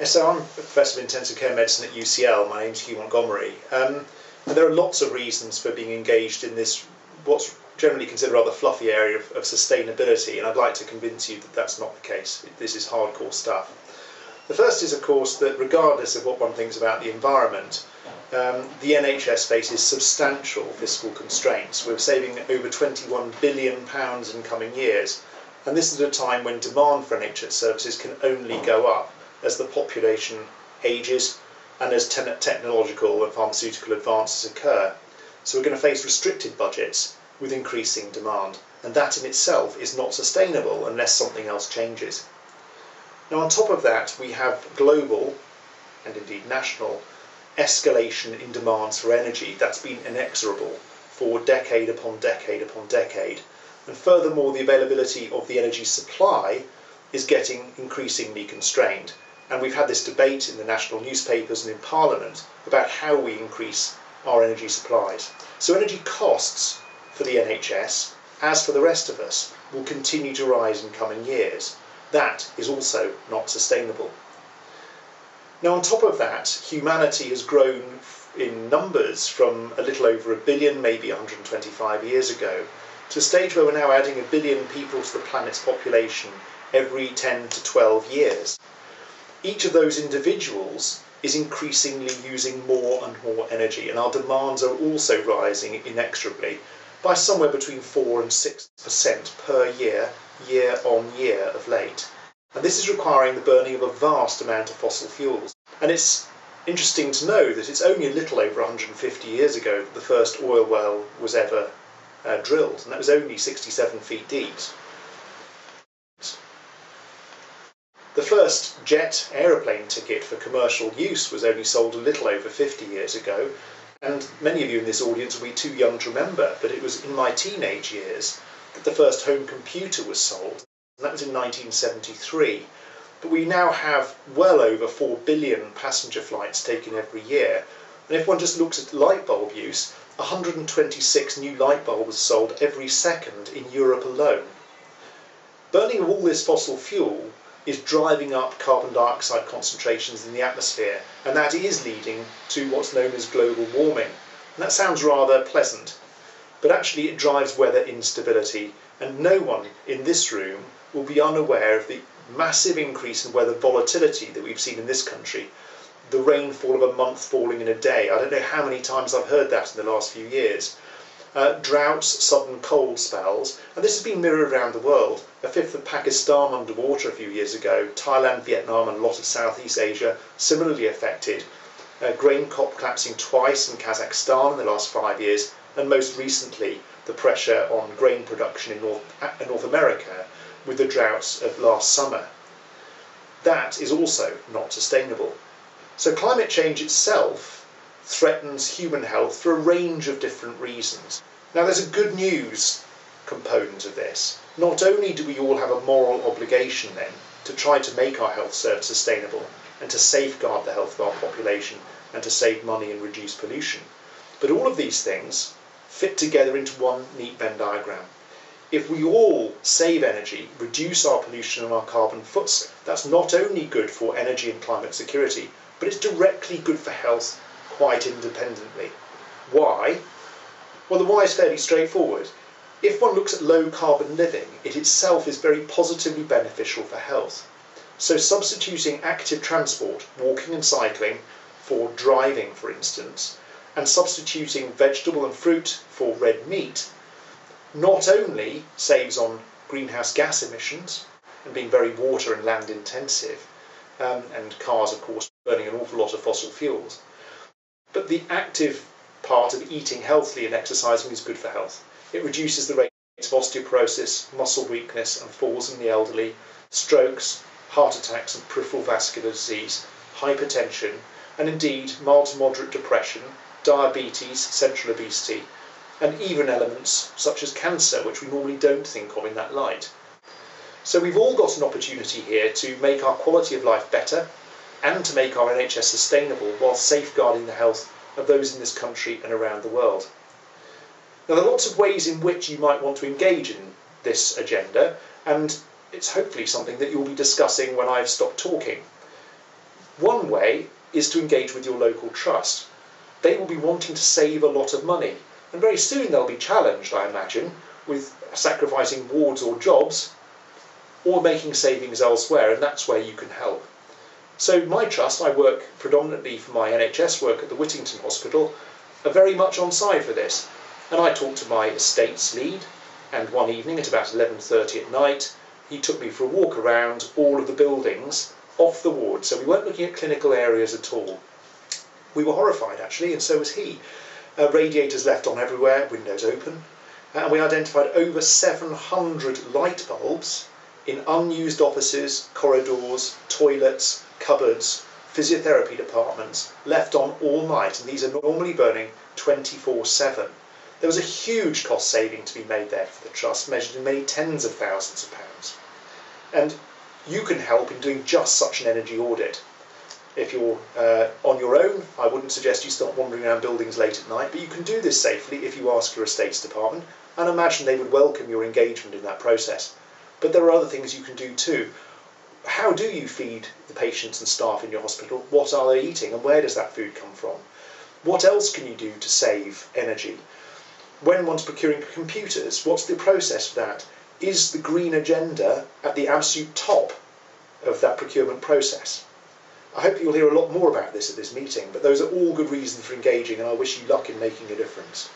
Yes, so I'm a Professor of Intensive Care Medicine at UCL. My name's Hugh Montgomery. Um, and there are lots of reasons for being engaged in this, what's generally considered rather fluffy area of, of sustainability, and I'd like to convince you that that's not the case. This is hardcore stuff. The first is, of course, that regardless of what one thinks about the environment, um, the NHS faces substantial fiscal constraints. We're saving over £21 billion in coming years, and this is at a time when demand for NHS services can only go up as the population ages and as te technological and pharmaceutical advances occur. So we're going to face restricted budgets with increasing demand, and that in itself is not sustainable unless something else changes. Now, on top of that, we have global and indeed national escalation in demands for energy that's been inexorable for decade upon decade upon decade. And furthermore, the availability of the energy supply is getting increasingly constrained. And we've had this debate in the national newspapers and in Parliament about how we increase our energy supplies. So energy costs for the NHS, as for the rest of us, will continue to rise in coming years. That is also not sustainable. Now, on top of that, humanity has grown in numbers from a little over a billion, maybe 125 years ago, to a stage where we're now adding a billion people to the planet's population every 10 to 12 years each of those individuals is increasingly using more and more energy, and our demands are also rising inexorably by somewhere between 4 and 6% per year, year on year of late. And this is requiring the burning of a vast amount of fossil fuels. And it's interesting to know that it's only a little over 150 years ago that the first oil well was ever uh, drilled, and that was only 67 feet deep. The first jet aeroplane ticket for commercial use was only sold a little over 50 years ago, and many of you in this audience will be too young to remember, but it was in my teenage years that the first home computer was sold, and that was in 1973. But we now have well over 4 billion passenger flights taken every year, and if one just looks at light bulb use, 126 new light bulbs sold every second in Europe alone. Burning all this fossil fuel is driving up carbon dioxide concentrations in the atmosphere, and that is leading to what's known as global warming. And that sounds rather pleasant, but actually it drives weather instability, and no one in this room will be unaware of the massive increase in weather volatility that we've seen in this country. The rainfall of a month falling in a day. I don't know how many times I've heard that in the last few years uh, droughts, sudden cold spells, and this has been mirrored around the world. A fifth of Pakistan underwater a few years ago, Thailand, Vietnam, and a lot of Southeast Asia similarly affected. Uh, grain crop collapsing twice in Kazakhstan in the last five years, and most recently, the pressure on grain production in North, uh, North America with the droughts of last summer. That is also not sustainable. So, climate change itself threatens human health for a range of different reasons. Now, there's a good news component of this. Not only do we all have a moral obligation then to try to make our health service sustainable and to safeguard the health of our population and to save money and reduce pollution, but all of these things fit together into one neat Venn diagram. If we all save energy, reduce our pollution and our carbon footprint, that's not only good for energy and climate security, but it's directly good for health quite independently. Why? Well, the why is fairly straightforward. If one looks at low carbon living, it itself is very positively beneficial for health. So, substituting active transport, walking and cycling, for driving, for instance, and substituting vegetable and fruit for red meat, not only saves on greenhouse gas emissions and being very water and land intensive, um, and cars, of course, burning an awful lot of fossil fuels, but the active part of eating healthily and exercising is good for health. It reduces the rates of osteoporosis, muscle weakness, and falls in the elderly, strokes, heart attacks, and peripheral vascular disease, hypertension, and indeed mild to moderate depression, diabetes, central obesity, and even elements such as cancer, which we normally don't think of in that light. So we've all got an opportunity here to make our quality of life better and to make our NHS sustainable while safeguarding the health of those in this country and around the world. Now, there are lots of ways in which you might want to engage in this agenda, and it's hopefully something that you'll be discussing when I've stopped talking. One way is to engage with your local trust. They will be wanting to save a lot of money, and very soon they'll be challenged, I imagine, with sacrificing wards or jobs or making savings elsewhere, and that's where you can help. So, my trust, I work predominantly for my NHS work at the Whittington Hospital, are very much on side for this. And I talked to my estates lead, and one evening at about 11.30 at night, he took me for a walk around all of the buildings off the ward. So we weren't looking at clinical areas at all. We were horrified actually, and so was he. Uh, radiators left on everywhere, windows open, and we identified over 700 light bulbs in unused offices, corridors, toilets, cupboards, physiotherapy departments left on all night, and these are normally burning 24 7. There was a huge cost saving to be made there for the Trust, measured in many tens of thousands of pounds. And you can help in doing just such an energy audit. If you're uh, on your own, I wouldn't suggest you start wandering around buildings late at night, but you can do this safely if you ask your estates department, and imagine they would welcome your engagement in that process. But there are other things you can do too. How do you feed the patients and staff in your hospital? What are they eating, and where does that food come from? What else can you do to save energy? When one's procuring computers, what's the process for that? Is the green agenda at the absolute top of that procurement process? I hope you'll hear a lot more about this at this meeting, but those are all good reasons for engaging, and I wish you luck in making a difference.